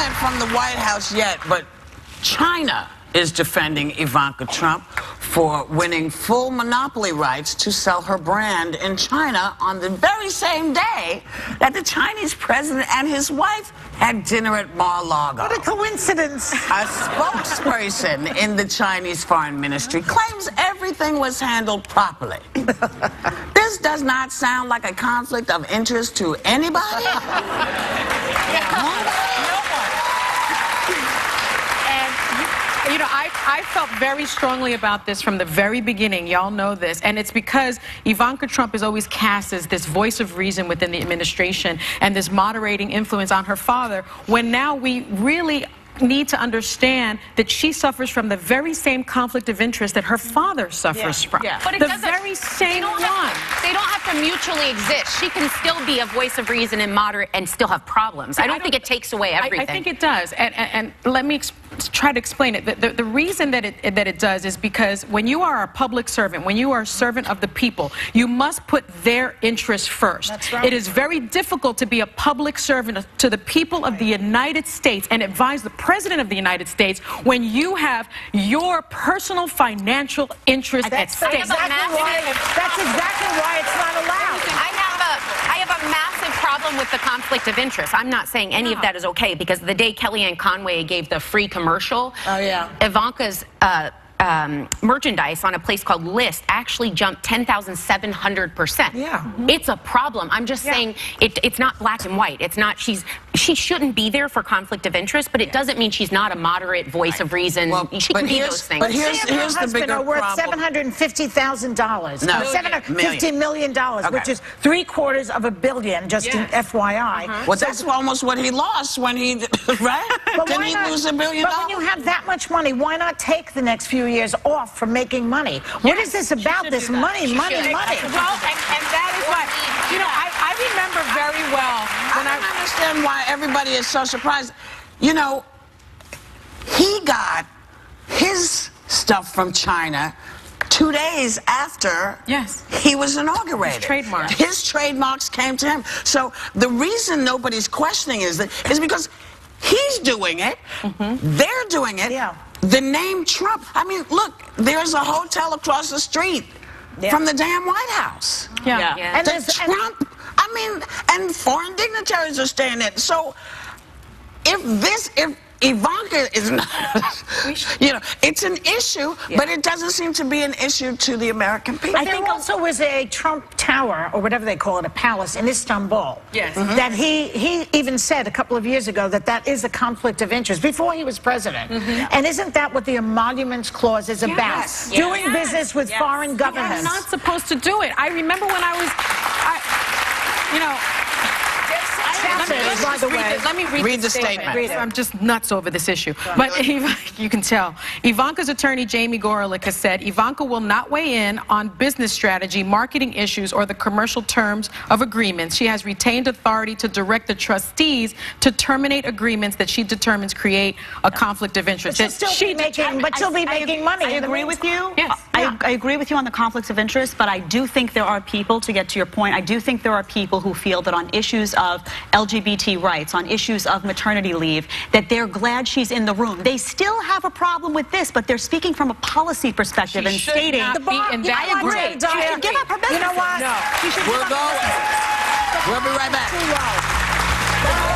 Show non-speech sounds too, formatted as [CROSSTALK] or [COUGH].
comment from the White House yet, but China is defending Ivanka Trump for winning full monopoly rights to sell her brand in China on the very same day that the Chinese president and his wife had dinner at Mar-a-Lago. What a coincidence. A spokesperson in the Chinese Foreign Ministry claims everything was handled properly. [LAUGHS] this does not sound like a conflict of interest to anybody. You know, I, I felt very strongly about this from the very beginning. Y'all know this. And it's because Ivanka Trump is always cast as this voice of reason within the administration and this moderating influence on her father, when now we really need to understand that she suffers from the very same conflict of interest that her father suffers yeah. from. Yeah. But it the very same they one. Have, they don't have to mutually exist. She can still be a voice of reason and moderate and still have problems. I don't, I don't think it takes away everything. I, I think it does. And, and, and let me try to explain it. The, the, the, reason that it, that it does is because when you are a public servant, when you are a servant of the people, you must put their interests first. That's right. It is very difficult to be a public servant to the people of the United States and advise the President of the United States when you have your personal financial interest at stake. Exactly why, that's exactly why it's not allowed. I have a, I have a massive problem with the conflict of interest. I'm not saying any of that is okay because the day Kellyanne Conway gave the free commercial, oh, yeah. Ivanka's uh, um, merchandise on a place called Lyst actually jumped 10,700%. Yeah. Mm-hmm. It's a problem. I'm just yeah. saying it, it's not black and white. It's not, she's, she shouldn't be there for conflict of interest, but it doesn't mean she's not a moderate voice right. of reason. Well, she can be those things. But here's, here's the bigger are worth $750,000. No. $750 million, dollars, okay. which is three quarters of a billion, just yes. in FYI. Uh-huh. Well, so, that's almost what he lost when he, [LAUGHS] right? But Didn't he not, lose a billion but dollars? when you have that much money, why not take the next few years off from making money. What is this about? This money, she money, should. money. Well, and, and that is why, you know, I, I remember very well when I, I understand why everybody is so surprised. You know, he got his stuff from China two days after yes. he was inaugurated. His trademarks. His trademarks came to him. So the reason nobody's questioning is that is because he's doing it, mm-hmm. they're doing it. Yeah. The name Trump. I mean, look, there's a hotel across the street yeah. from the damn White House. Yeah. yeah. yeah. And the Trump. I mean, and foreign dignitaries are staying there. So, if this, if Ivanka is not, [LAUGHS] you know, it's an issue, yeah. but it doesn't seem to be an issue to the American people. I think also was a Trump Tower, or whatever they call it, a palace in Istanbul. Yes. Mm -hmm. That he, he even said a couple of years ago that that is a conflict of interest before he was president. Mm -hmm. And isn't that what the Emoluments Clause is about? Yes. Doing yes. business with yes. foreign governments. You're not supposed to do it. I remember when I was, I, you know, by the way. Let me read, read the, the statement. statement. I'm just nuts over this issue. But [LAUGHS] you can tell. Ivanka's attorney, Jamie Gorelick, has said Ivanka will not weigh in on business strategy, marketing issues, or the commercial terms of agreements. She has retained authority to direct the trustees to terminate agreements that she determines create a conflict of interest. But she'll still be making, but she'll be I, making money. I agree with you. Yes. I, I agree with you on the conflicts of interest, but I do think there are people, to get to your point, I do think there are people who feel that on issues of LGBT rights, on issues of maternity leave, that they're glad she's in the room. They still have a problem with this, but they're speaking from a policy perspective she and stating the bar, yeah, I agree. She should give up her. You know what? No. We're going. We'll be right back.